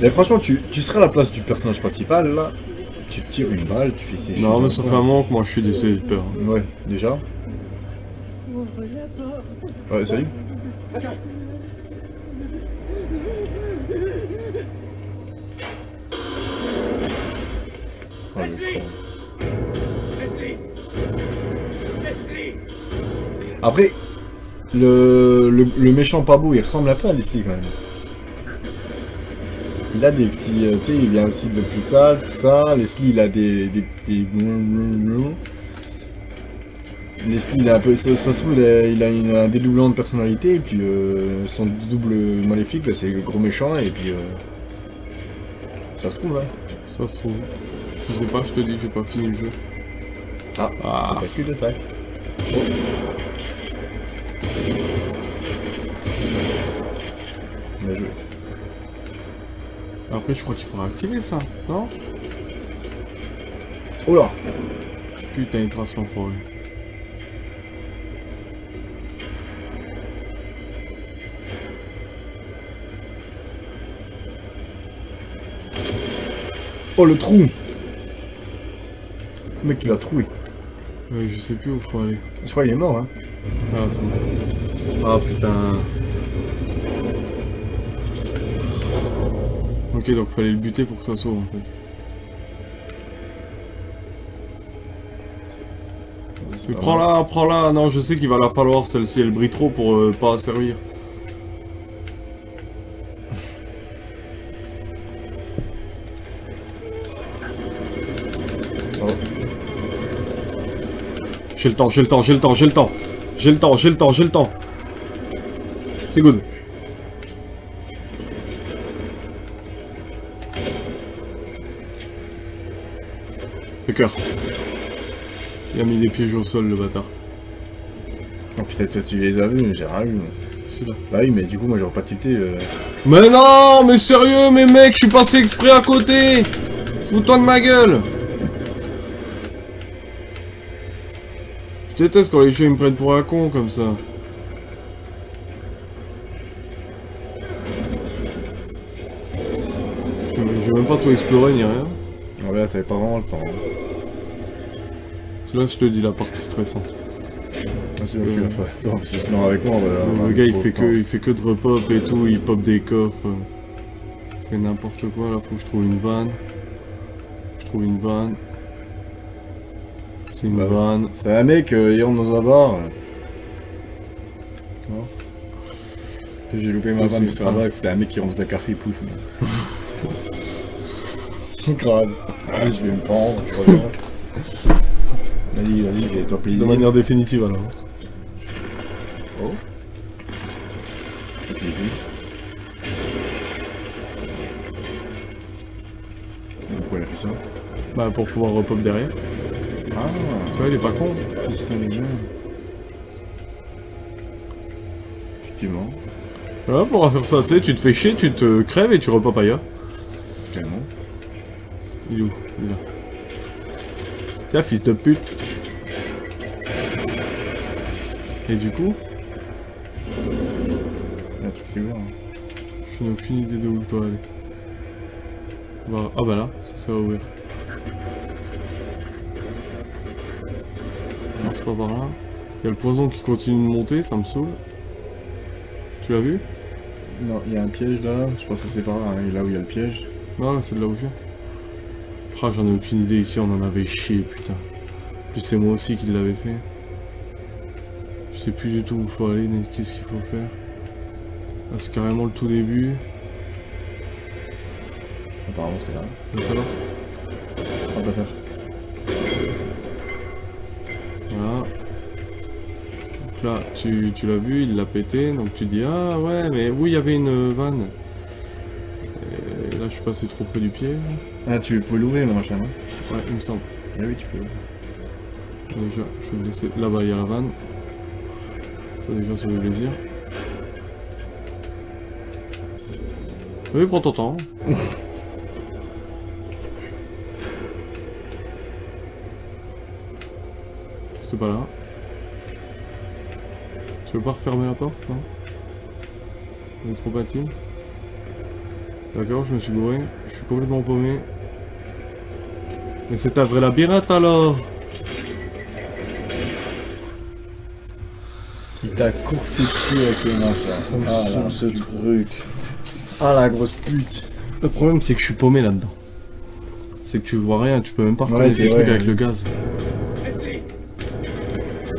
Mais franchement, tu, tu serais à la place du personnage principal, là. Tu tires une balle, tu fais ces Non, mais ça fait un moment que moi je suis décédé de peur. Ouais, déjà. Ouais, salut. Oh, le con. Après, le, le, le méchant pas beau, il ressemble un peu à Leslie quand même. Il a des petits, euh, tu sais, il vient aussi de l'hôpital, tout ça. Leslie, il a des, des, des... Leslie, il a un peu, ça, se trouve, il a, il a une- un dédoublement de personnalité, et puis euh, son double maléfique, bah, c'est le gros méchant, et puis... euh, ça se trouve, hein. Ça se trouve. Je sais pas, je te dis, j'ai pas fini le jeu. Ah, Ah. c'est pas cul de sac. Après, je crois qu'il faudra activer ça, non? Oh là Putain, il trace l'enfoiré. Oh le trou Mec, tu l'as troué. Ouais, je sais plus où faut aller. Je crois qu'il est mort, hein. Ah, c'est bon. Ah, putain. Ok, donc fallait le buter pour que ça sauve, en fait. Mais prends-la, prends-la. Non, je sais qu'il va la falloir, celle-ci. Elle brille trop pour euh, pas servir. Oh. J'ai le temps, j'ai le temps, j'ai le temps, j'ai le temps. J'ai le temps, j'ai le temps, j'ai le temps. C'est good. Le cœur. Il a mis des pièges au sol, le bâtard. Oh putain, toi tu les as vus, mais j'ai rien vu. C'est là. Bah oui, mais du coup, moi j'aurais pas tilté. euh. Mais non, mais sérieux, mais mec, je suis passé exprès à côté. Fous-toi de ma gueule. Je déteste quand les jeux ils me prennent pour un con comme ça. Je vais- même pas tout explorer ni rien. Oh là, t'avais pas vraiment le temps. hein. C'est là que je te dis la partie stressante. Ah, c'est bon, tu toi, parce que sinon avec moi, on va. le gars il fait que il fait que de repop et tout, il pop des coffres. Il fait n'importe quoi là, faut que je trouve une vanne. Je trouve une vanne. C'est une Bah, vanne. C'est un mec, euh, il rentre dans un bar. Non Que j'ai loupé ma vanne c'est sur un ça. bar, c'était un mec qui rentre dans un café pouf. Grave. Allez, je vais me prendre, je reviens. Vas-y, vas-y, De manière définitive alors. Oh. J'ai vu. Pourquoi il a fait ça Bah pour pouvoir repop derrière. Ah, Tu vois, il est pas con. Effectivement, Voilà, pour faire ça, tu sais, tu te fais chier, tu te crèves et tu repop ailleurs. tellement. Il est où? Il est là. Tiens, fils de pute. Et du coup, Le truc, c'est ouvert. hein. je n'ai aucune idée de où je dois aller. Voilà. Ah bah là, ça, ça va ouvrir. Non, c'est pas par là. Il y a le poison qui continue de monter, ça me saoule. Tu l'as vu? Non, il y a un piège là, je pense que c'est par là, hein, là où il y a le piège. Non, c'est de là où je viens. Ah, j'en ai aucune idée ici, on en avait chié, putain. Plus, c'est moi aussi qui l'avais fait. Je sais plus du tout où il faut aller, qu'est-ce qu'il faut faire. Là, c'est carrément le tout début. Apparemment, c'était là. Donc alors? On va faire. Voilà. Donc là, tu, tu l'as vu, il l'a pété, donc tu dis Ah ouais, mais où il y avait une vanne suis passé trop près du piège. Ah, tu pouvais l'ouvrir le machin, hein Ouais, il me semble. Ah oui, tu peux. Déjà, je vais le laisser. Là-bas, il y a la vanne. Ça, déjà, ça fait plaisir. Oui, prends ton temps. C'était pas là. Tu veux pas refermer la porte, non? On est trop intime D'accord, je me suis gouré. Je suis complètement paumé. Mais c'est un vrai labyrinthe alors Il t'a coursé dessus avec les mains. Ça me Ah, saoule, la ce pute. truc. Ah la grosse pute. Le problème c'est que je suis paumé là-dedans. C'est que tu vois rien, tu peux même pas Ouais, reconnaître t'es- les trucs ouais, avec ouais. le gaz. Leslie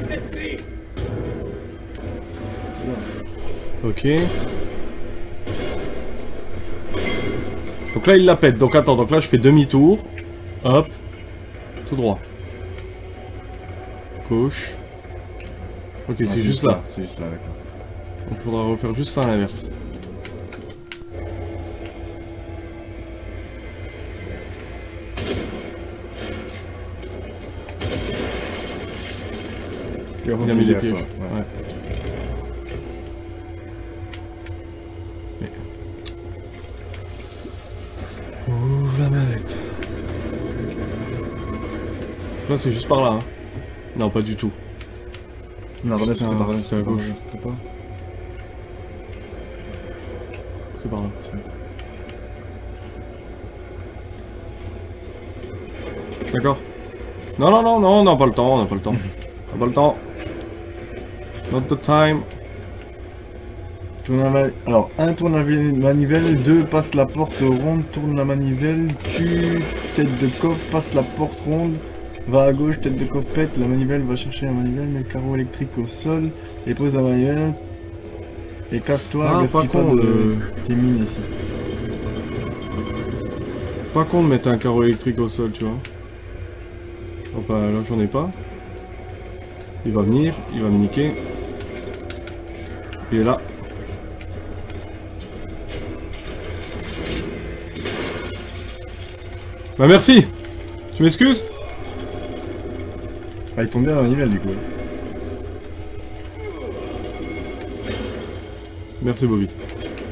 Leslie Ok. Donc là il la pète, donc attends, donc là je fais demi-tour. Hop. Tout droit. Gauche. Ok, Non, c'est juste là. C'est juste là, d'accord. Donc il faudra refaire juste ça à l'inverse. Il Il a mis les pièges. Ouais. Ouais. Là c'est juste par là. Hein. Non pas du tout. Non, René, c'était par là, c'était à gauche. là, C'était pas. C'est par là. D'accord. Non non non non on n'a pas le temps, on n'a pas le temps. on n'a pas le temps. Not the time. Tourne la ma- Alors, un tourne la manivelle, deux passe la porte ronde, tourne la manivelle, tue, tête de coffre, passe la porte ronde, va à gauche, tête de coffre pète, la manivelle va chercher la manivelle, met le carreau électrique au sol, et pose la manivelle, et casse-toi, Ah, gaspille pas de tes mines ici. Pas con de mettre un carreau électrique au sol, tu vois. Enfin, là, j'en ai pas. Il va venir, il va me niquer. Il est là. Bah merci Tu m'excuses? Ah, il tombe bien la manivelle du coup. Merci Bobby.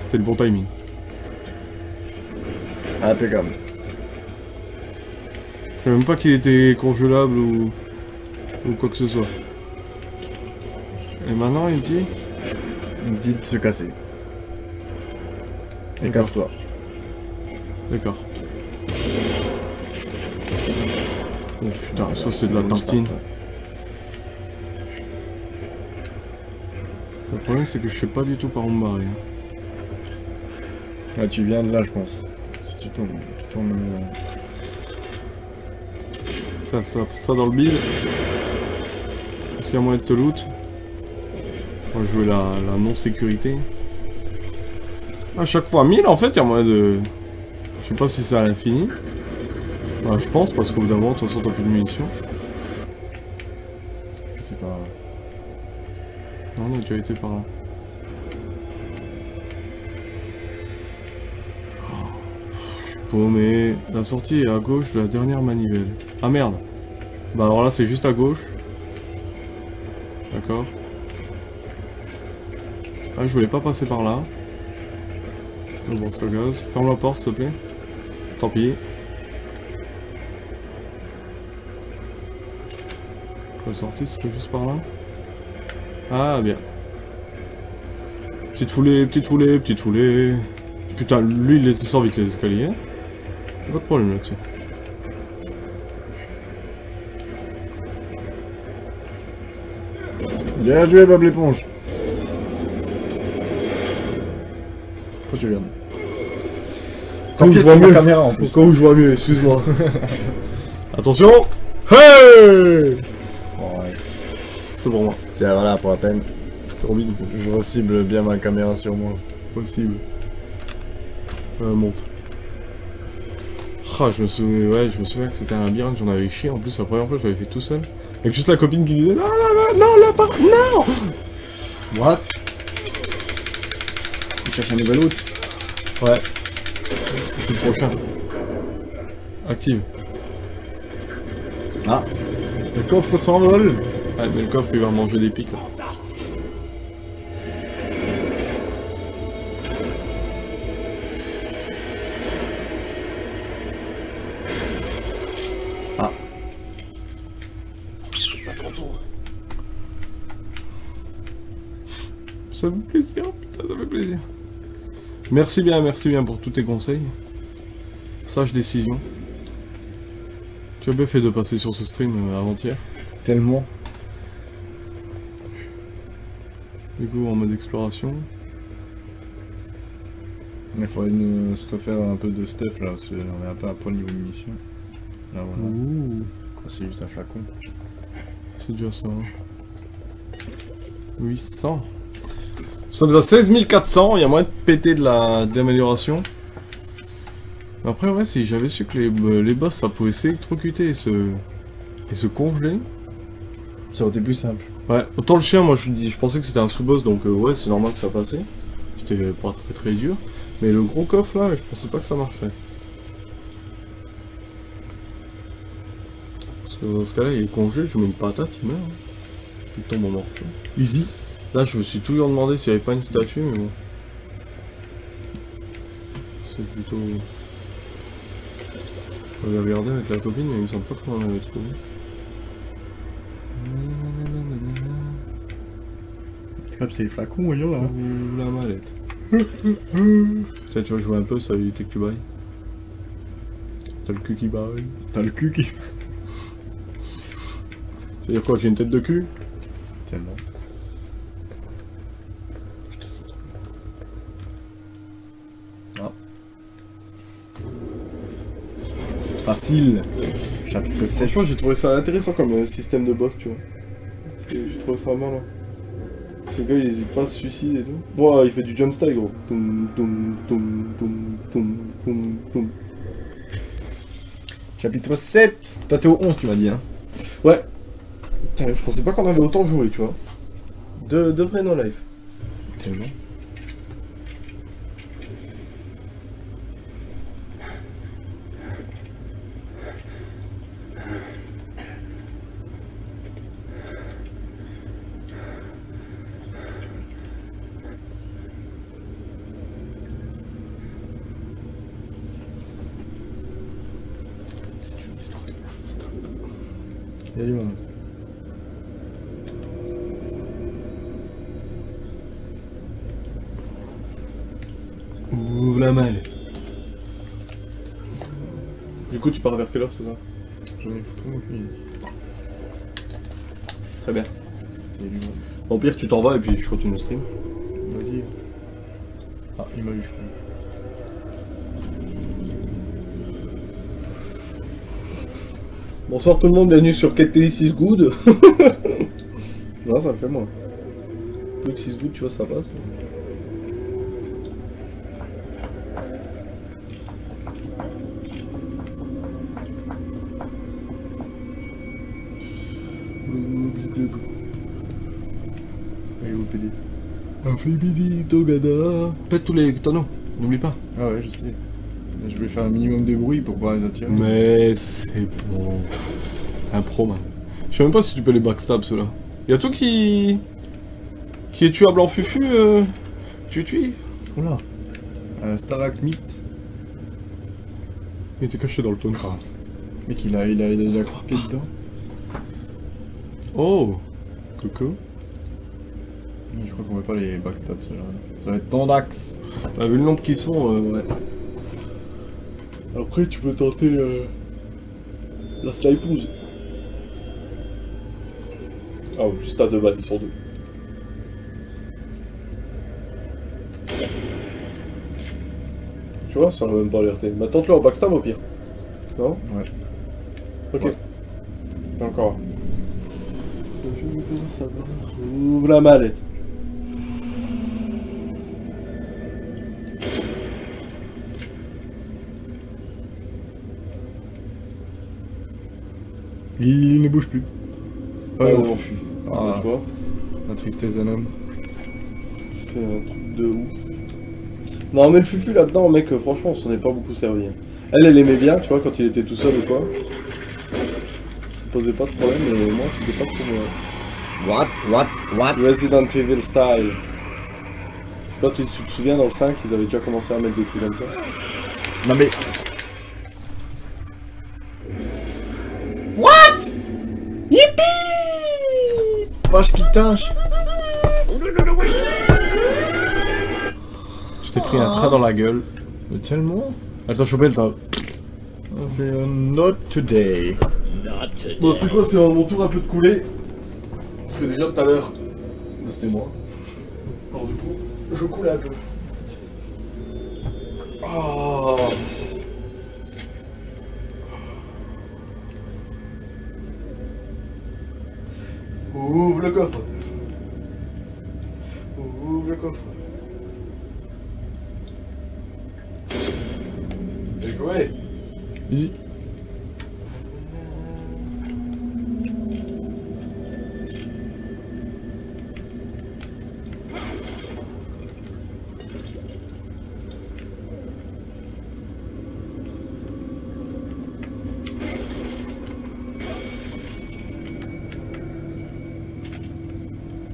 C'était le bon timing. Impeccable. Je savais même pas qu'il était congelable ou... ou quoi que ce soit. Et maintenant il dit... Il dit de se casser. Et casse-toi. D'accord. Oh putain, ça c'est de la tartine. Le problème c'est que je sais pas du tout par où me barrer. hein. Ah, tu viens de là, je pense. Si tu tournes, tu tournes. euh, Ça, ça, ça dans le bide. Est-ce qu'il y a moyen de te loot? On va jouer la, la non-sécurité. À chaque fois 1000 en fait, il y a moyen de... Je sais pas si c'est à l'infini. Bah, je pense parce qu'au bout d'un moment, de toute façon, t'as plus de munitions. Est-ce que c'est pas. Non, on a déjà été par là. Oh, paumé. La sortie est à gauche de la dernière manivelle. Ah merde. Bah alors là c'est juste à gauche. D'accord. Ah je voulais pas passer par là. Bon ça gaz. Ferme la porte s'il te plaît. Tant pis. La sortie serait juste par là. Ah bien. Petite foulée, petite foulée, petite foulée. Putain, lui il descend vite les escaliers. Pas de problème là-dessus. Bien joué, Bob l'éponge. Pourquoi tu regardes Comme je vois mieux. caméra en plus. Où je vois mieux, excuse-moi. Attention Hey. Pour moi. Tiens, voilà, pour la peine. Je recible bien ma caméra sur moi. Possible. Euh, monte. Ah, je me souviens, ouais, je me souviens que c'était un labyrinthe, j'en avais chié. En plus, la première fois, je l'avais fait tout seul. Avec juste la copine qui disait Non, là, non, là, par non What? Tu cherches un nouvel hôte Ouais. C'est le prochain. Active. Ah Le coffre s'envole Ouais, mais le coffre, il va manger des pics, là. Ah. Ça fait plaisir, putain, ça fait plaisir. Merci bien, merci bien pour tous tes conseils. Sage décision. Tu as bien fait de passer sur ce stream euh, avant-hier. Tellement. Du coup, en mode exploration. Il faudrait nous se refaire un peu de stuff là, parce qu'on est un peu à point niveau munitions. Là voilà. Ouh, Ah, c'est juste un flacon. c'est déjà ça. hein. 800. Nous sommes à 16 400, il y a moyen de péter de la d'amélioration. Après, ouais, si j'avais su que les, euh, les boss ça pouvait s'électrocuter et se, et se congeler. Ça aurait été plus simple. Ouais, autant le chien, moi je, dis, je pensais que c'était un sous-boss donc euh, ouais, c'est normal que ça passait. C'était pas très très dur. Mais le gros coffre là, je pensais pas que ça marcherait. Parce que dans ce cas-là, il est congelé, je mets une patate, il meurt. hein. Il tombe en morceaux. Easy. Là, je me suis toujours demandé s'il n'y avait pas une statue, mais bon. C'est plutôt. On va regarder avec la copine, mais il me semble pas qu'on en avait trouvé. Hop, c'est les flacons, voyons là. La mallette. Peut-être tu vas jouer un peu, ça va éviter que tu bailles. T'as le cul qui baille. T'as le cul qui. C'est-à-dire quoi, j'ai une tête de cul? Tellement. Facile. Chapitre 7. Franchement, j'ai trouvé ça intéressant comme euh, système de boss, tu vois. J'ai j'ai trouvé ça malin. Le gars, il hésite pas à se suicider et tout. Moi, il fait du jump style, gros. Toum, toum, toum, toum, toum, toum, toum. Chapitre 7. Toi, t'es au 11, tu m'as dit, hein. Ouais. Putain, je pensais pas qu'on avait autant joué, tu vois. De, de vrai no life. Tellement. C'est une histoire de ouf, stop. Il y a du monde. Ouvre la mallette. Du coup, tu pars vers quelle heure ce soir J'en ai foutu mon cul. Très bien. Il y a du monde. Au pire, tu t'en vas et puis je continue le stream. Vas-y. Ah, il m'a eu, je crois. Bonsoir tout le monde, bienvenue sur Tele 6 Good. non, ça me fait moins. Plus que 6 Good, tu vois, ça passe. Amphibidi, Togada. Pète tous les tonneaux, n'oublie pas. Ah ouais, je sais. Mais Je voulais faire un minimum de bruit pour pouvoir les attirer. Mais c'est bon. T'es un pro, man. Je sais même pas si tu peux les backstab, ceux-là. Y'a tout qui. qui est tuable en fufu, euh. Tu tues? Oula. Un stalagmite. Il était caché dans le tonneau. Mec, il a, il a, il a croqué dedans. Oh Coucou. Je crois qu'on va pas les backstab, ceux-là. Ça va être Tandax. Bah, vu le nombre qu'ils sont, euh, ouais. Après, tu peux tenter euh, la snipeuse. Ah, ou juste à deux balles, ils sont deux. Tu vois, ça va même pas alerter. Bah, tente-le en backstab au pire. Non Ouais. Ok. Ouais. Et encore. Je vais la mallette. Il ne bouge plus. Ah, Ouais, on on s'enfuit. Ah. Tu vois La tristesse d'un homme. fait un truc de ouf. Non, mais le fufu là-dedans, mec, euh, franchement, on s'en est pas beaucoup servi. hein. Elle, elle aimait bien, tu vois, quand il était tout seul ou quoi. Ça posait pas de problème, mais moi, c'était pas trop moi. What What What? Resident Evil style. Je sais pas si tu te souviens, dans le 5, ils avaient déjà commencé à mettre des trucs comme ça. Non mais... Qui tinche Tu t'es pris un train dans la gueule. Mais tellement. Elle t'a chopé, elle t'a... On fait un not today. Not today. Bon, tu sais quoi, c'est mon tour un peu de couler. Parce que déjà tout à l'heure, c'était moi. Alors du coup, je coule un peu. Joué. Easy.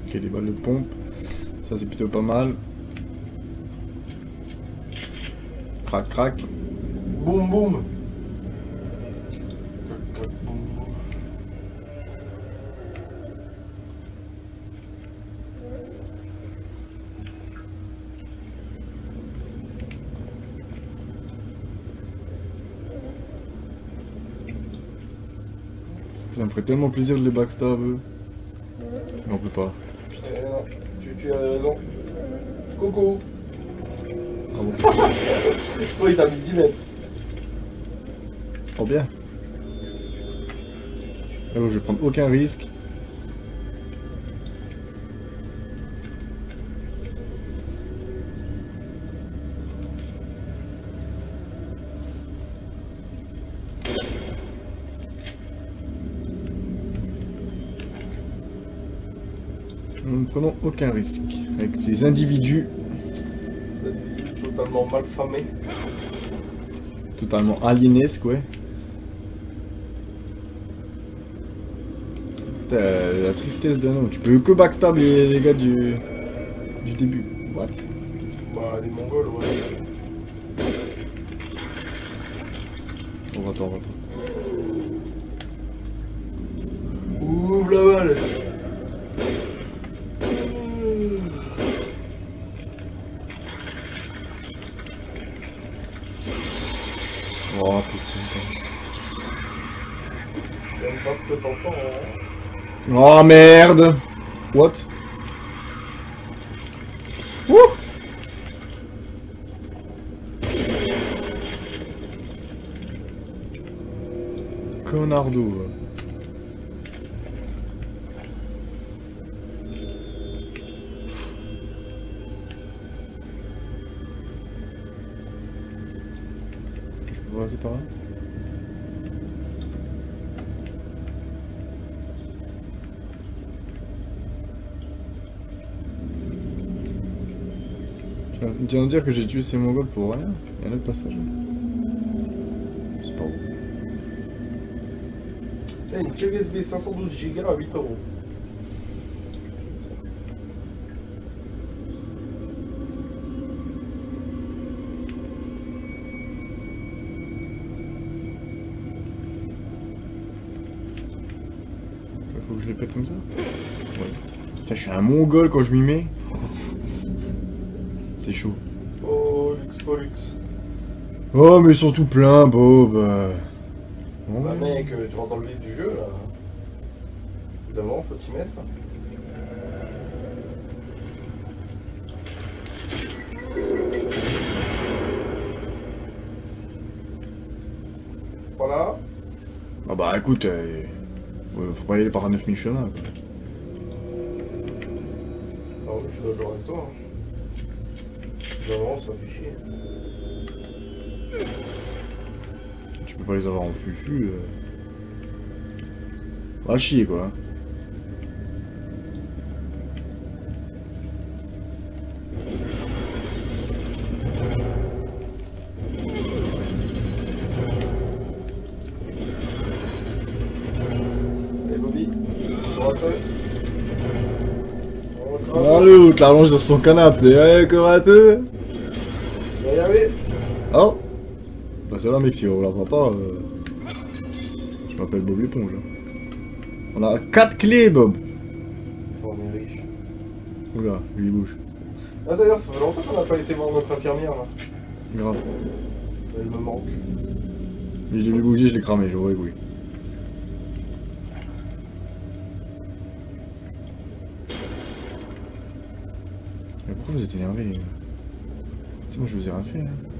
Ok, des balles de pompe. Ça, c'est plutôt pas mal. Crac, crac. Boum boum. Ça me ferait tellement plaisir de les backstab. eux. Mais on peut pas. Eh non, tu, tu as raison. Coucou. Ah bon Oh, il t'a mis 10 mètres. Oh bien. Alors, je vais prendre aucun risque. Nous ne prenons aucun risque avec ces individus Totalement mal famé. totalement aliénesques, ouais. La tristesse d'un homme. Tu peux que backstab les, les gars du, du début. What? Bah, les Mongols, ouais. On va attendre, on va attendre. Ouvre la balle. Oh putain. J'aime pas ce que t'entends, hein. Oh merde What? Wouh Connardo. va. Je peux passer par là Tu vas me dire que j'ai tué ces mongols pour rien Il y a un autre passage. C'est pas où. Eh, une clé USB 512 Go à 8 euros. Faut que je les pète comme ça? Ouais. Putain, je suis un mongol quand je m'y mets. C'est chaud. Oh, luxe, pas luxe. Oh, mais ils sont tout pleins, Bob. Bon, Bah, mec, tu rentres dans le vif du jeu, là. Évidemment, faut t'y mettre. Voilà. Ah bah écoute, euh, faut, faut pas y aller par 9000 chemins. quoi. Ah ouais, je suis d'accord avec toi. Hein. Évidemment, ça fait chier. Tu peux pas les avoir en fufu. Euh... Va chier quoi. Allez, Bobby. Ah l'autre, la allonge dans son canapé? Un peu. Tu. Oh Bah ça va mec, si on la voit pas. euh, Je m'appelle Bob l'éponge. hein. On a 4 clés Bob. On est riche. Oula, lui il bouge. Ah d'ailleurs, ça fait longtemps qu'on n'a pas été voir notre infirmière là. Grave. Elle me manque. Mais je l'ai vu bouger, je l'ai cramé, j'aurais oui. Mais pourquoi vous êtes énervés les gars? Moi je vous ai rien fait. Hein.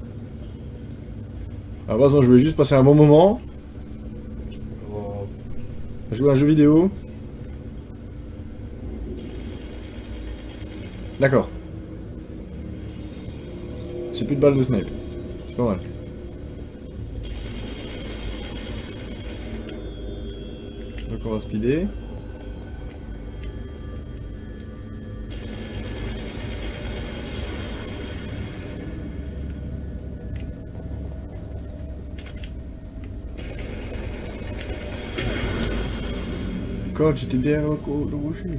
À la je voulais juste passer un bon moment, jouer à un jeu vidéo. D'accord. J'ai plus de balles de snipe. C'est pas mal. Donc on va speeder. God, j'étais co- le rocher.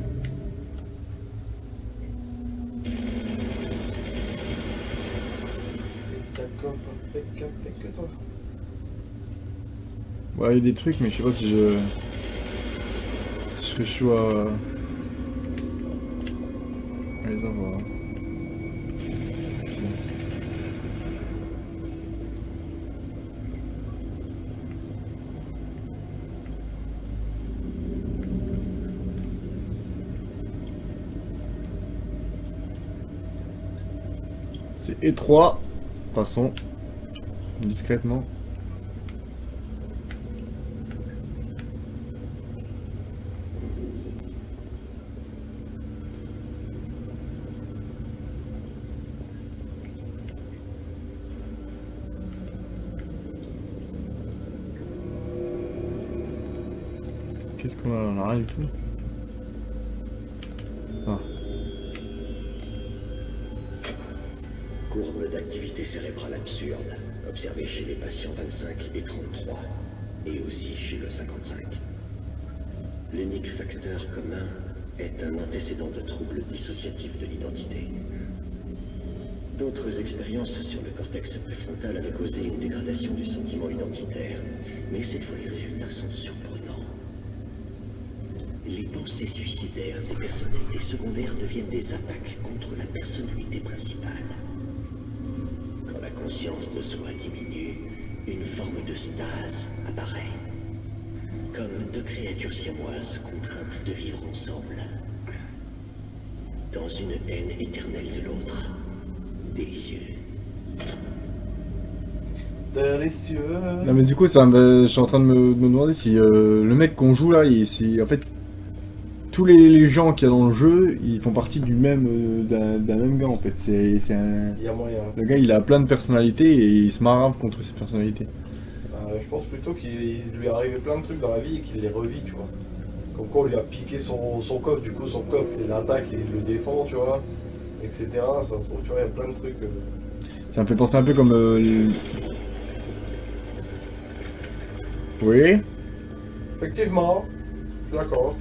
Ouais, il y a des trucs, mais je sais pas si je. Si je serais chaud à. à les avoir. C'est étroit. Passons. Discrètement. Qu'est-ce qu'on a On a rien du tout. Cérébrale absurde, observée chez les patients 25 et 33, et aussi chez le 55. L'unique facteur commun est un antécédent de troubles dissociatifs de l'identité. D'autres expériences sur le cortex préfrontal avaient causé une dégradation du sentiment identitaire, mais cette fois les résultats sont surprenants. Les pensées suicidaires des personnalités secondaires deviennent des attaques contre la personnalité principale. Conscience de soi diminue, une forme de stase apparaît. Comme deux créatures siamoises contraintes de vivre ensemble. Dans une haine éternelle de l'autre. Délicieux. Délicieux. Non mais du coup ça me- je suis en train de me, de me demander si euh, le mec qu'on joue là, il, c'est- en fait tous les, les gens qu'il y a dans le jeu, ils font partie du même euh, d'un même gars en fait. C'est c'est un Il y a moyen. le gars il a plein de personnalités et il se marave contre ses personnalités. Euh, je pense plutôt qu'il lui est arrivé plein de trucs dans la vie et qu'il les revit, tu vois. Comme quoi on lui a piqué son, son coffre, du coup son coffre il l'attaque et il le défend, tu vois. Etc. Ça se trouve, tu vois, il y a plein de trucs. euh. Ça me fait penser un peu comme euh, le- Oui. Effectivement, je suis d'accord.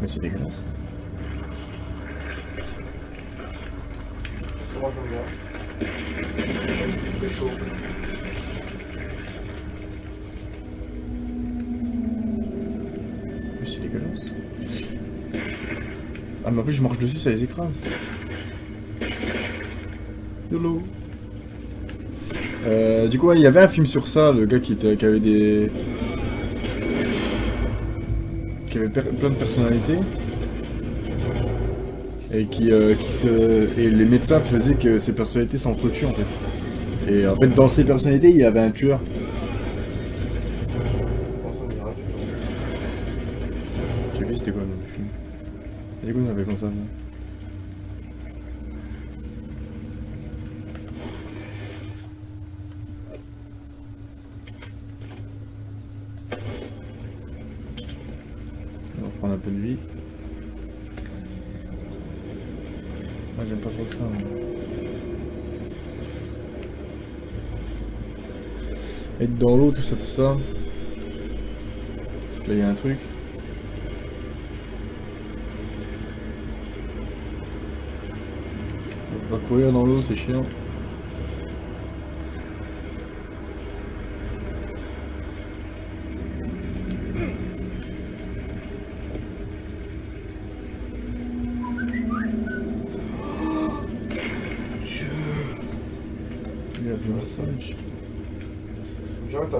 Mais c'est dégueulasse. Ça moi s'il fait chaud. Mais c'est dégueulasse. Ah mais en plus je marche dessus, ça les écrase. YOLO. Euh, du coup, il y avait un film sur ça, le gars qui, était, qui avait des... qui avait plein de personnalités. Et qui, euh. Et les médecins faisaient que ces personnalités s'entretuent en fait. Et en fait, dans ces personnalités, il y avait un tueur. Bon, ça me dit rien du tout. Je sais plus c'était quoi le film. Et du coup, ça fait comme ça. ça. On va reprendre un peu de vie. Ah, j'aime pas trop ça. moi. Être dans l'eau, tout ça, tout ça. Là, il y a un truc. On va courir dans l'eau, c'est chiant.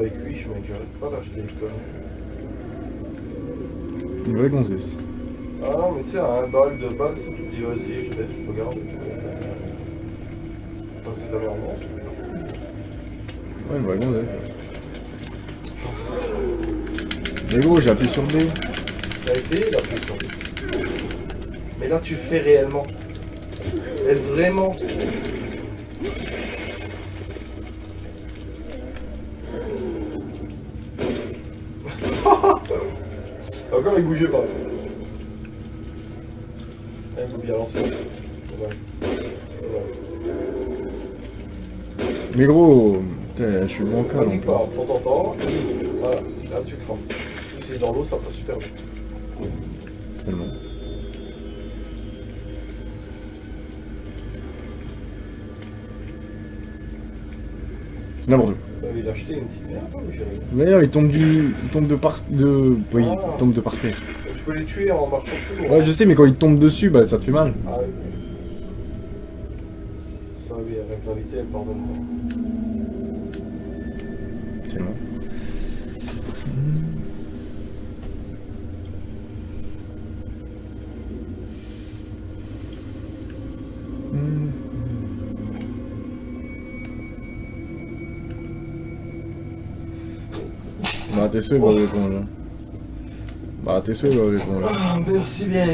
Avec Wish, mec, j'arrête pas d'acheter des connes. Une vraie gonzesse. Ah non, mais tu sais, un balle, deux balles, tu te dis vas-y, je laisse, je regarde. Enfin, c'est de la merde, Ouais, une vraie gonzesse. Mais gros, j'ai appuyé sur B. T'as essayé d'appuyer sur Mais là, tu fais réellement. Est-ce vraiment Encore, il bougeait pas. Il faut bien. Ouais. Mais gros, je suis bancal pas, prends ton temps. Voilà, là tu crames. Si c'est dans l'eau, ça passe super bien. Tellement. C'est n'importe quoi. Il a acheté une petite merde, hein, mais j'ai rien. Mais non, il tombe du. Il tombe de par. de. Oui, Ah. il tombe de par terre. Tu peux les tuer en marchant dessus. Ouais, je sais, mais quand il tombe dessus, bah ça te fait mal. Ah oui. Ça, oui, la gravité, elle pardonne pas. Tellement. Tes l'éponge. hein. Bah tes souhaits, Bob l'éponge. Ah, merci bien.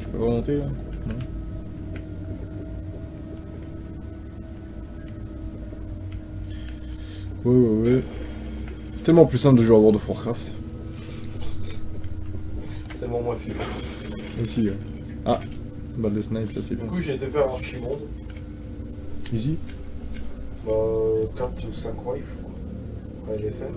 Je peux remonter là? Non Ouais, ouais, ouais. C'est tellement plus simple de jouer à World of Warcraft. C'est tellement moins flippant. Ici, ouais. Ah, balle de snipe, ça c'est bien. Du coup, j'ai été faire Archimonde. Ici Bah, 4 ou 5 wives, je crois. Il est fait.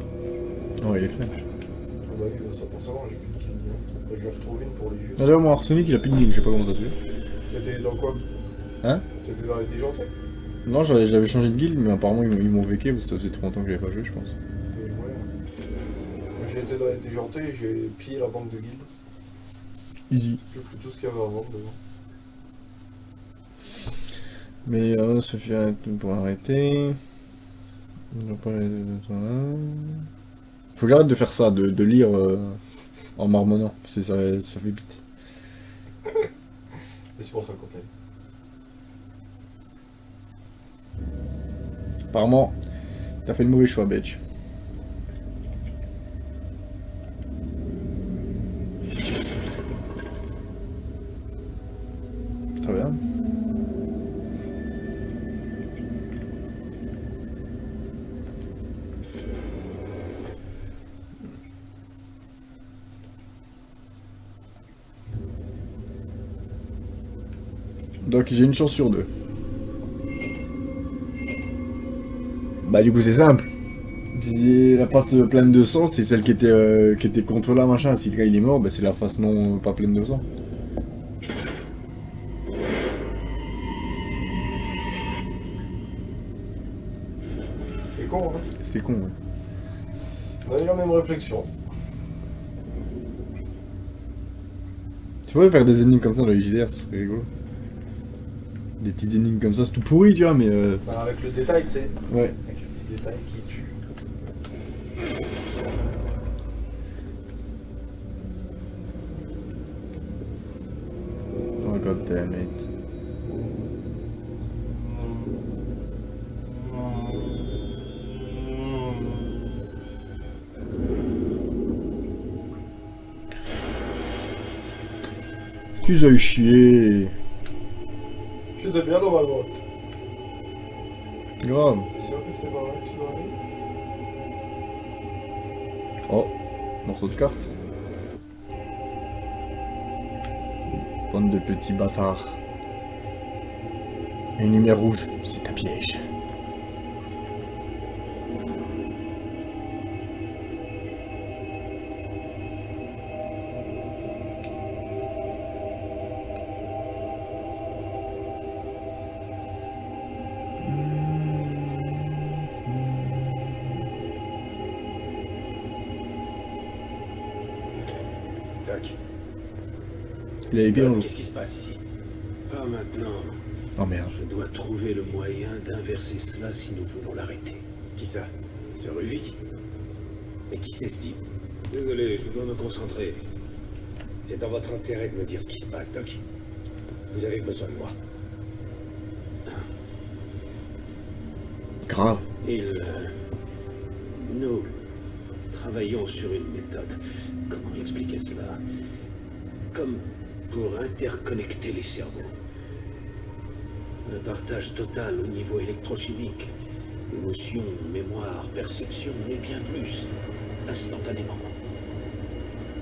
Oh, il est fait. Ah bah oui, bah, ça pour savoir, j'ai plus de kills. hein. Bah, je vais retrouver une pour les jeux. Ah, D'ailleurs, mon Arsenic il a plus de guild, je sais pas comment ça se fait. T'étais dans quoi? Hein? T'étais dans les déjantés Non, j'avais changé de guild, mais apparemment ils m'ont- véqué parce que ça faisait trop longtemps que j'avais pas joué, je pense. J'ai été dans les déjantés, j'ai pillé la banque de guildes. Easy. J'ai pris tout ce qu'il y avait à vendre Mais euh, ça fait un tout pour arrêter. On. Faut que j'arrête de faire ça, de, de lire euh, en marmonnant, parce que ça, ça fait vite. Et c'est pour ça qu'on t'aime. Apparemment, t'as fait le mauvais choix, bitch. J'ai une chance sur deux. Bah du coup c'est simple. Si la face pleine de sang, c'est celle qui était, euh, qui était contre là, machin. Si le gars il est mort, bah, c'est la face non pas pleine de sang. C'est con, hein C'était con, ouais. On a eu la même réflexion. Tu pourrais faire des énigmes comme ça dans les JDR, ça serait rigolo. Des petites énigmes comme ça, c'est tout pourri, tu vois, mais euh, Bah, avec le détail, tu sais. ouais. Avec le petit détail qui tue. Oh god damn it. Qu'ils aillent chier. J'étais bien dans ma grotte. Grave. T'es sûr que c'est par là que tu dois aller Oh, morceau de carte. Bande de petits bâtards. Une lumière rouge, c'est un piège. Il avait bien qu'est-ce qui se passe ici Pas maintenant. Oh merde. Je dois trouver le moyen d'inverser cela si nous voulons l'arrêter. Qui ça Ce Ruvik Mais qui c'est ce type Désolé, je dois me concentrer. C'est dans votre intérêt de me dire ce qui se passe, Doc. Vous avez besoin de moi. Grave. Il... euh, nous travaillons sur une méthode. Comment expliquer cela? Comme pour interconnecter les cerveaux. Un partage total au niveau électrochimique. Émotion, mémoire, perception, et bien plus. Instantanément.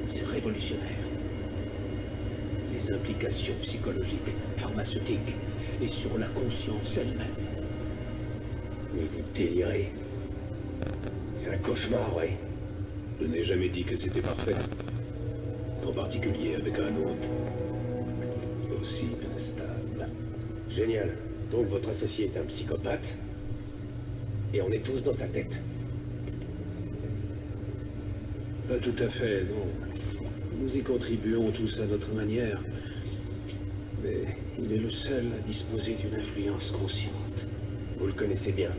C'est révolutionnaire. Les implications psychologiques, pharmaceutiques, et sur la conscience elle-même. Mais vous délirez. C'est un cauchemar, ouais. Je n'ai jamais dit que c'était parfait. En particulier avec un autre. Aussi instable. Génial. Donc votre associé est un psychopathe. Et on est tous dans sa tête. Pas tout à fait, non. Nous y contribuons tous à notre manière. Mais il est le seul à disposer d'une influence consciente. Vous le connaissez bien.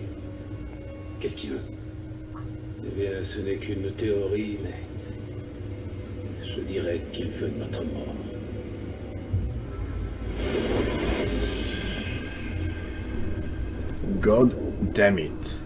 Qu'est-ce qu'il veut? Eh bien, ce n'est qu'une théorie, mais je dirais qu'il veut notre mort. God damn it.